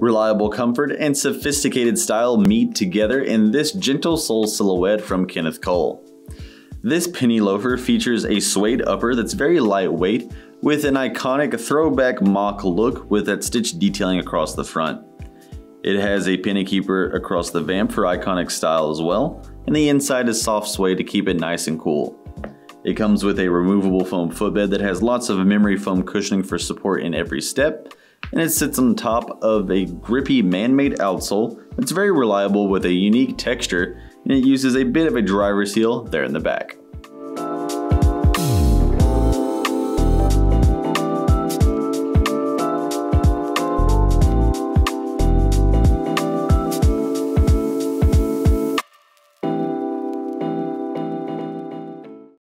Reliable comfort and sophisticated style meet together in this Gentle Souls silhouette from Kenneth Cole. This penny loafer features a suede upper that's very lightweight with an iconic throwback mock look with that stitch detailing across the front. It has a penny keeper across the vamp for iconic style as well, and the inside is soft suede to keep it nice and cool. It comes with a removable foam footbed that has lots of memory foam cushioning for support in every step, and it sits on top of a grippy man-made outsole that's very reliable with a unique texture, and it uses a bit of a driver seal there in the back.